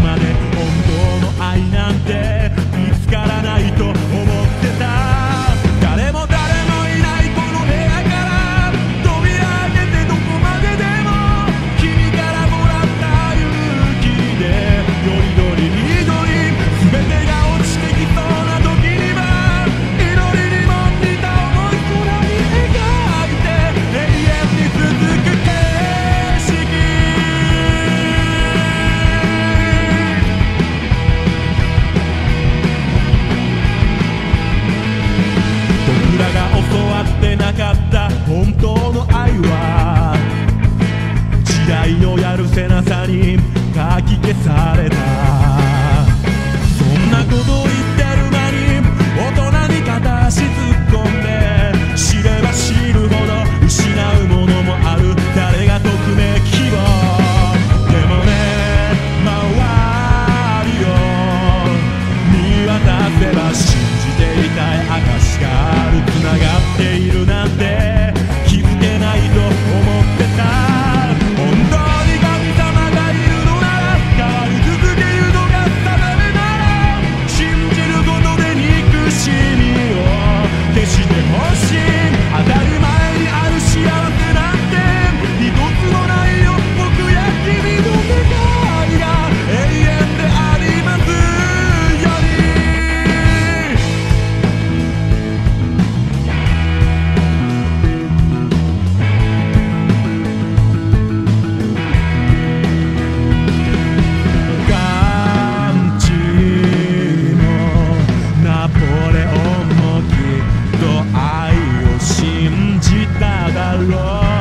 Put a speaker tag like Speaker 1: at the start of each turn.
Speaker 1: まで本当の愛なんて見つからないと代のやるせなさにかき消された。そんなこと言って信じただろう。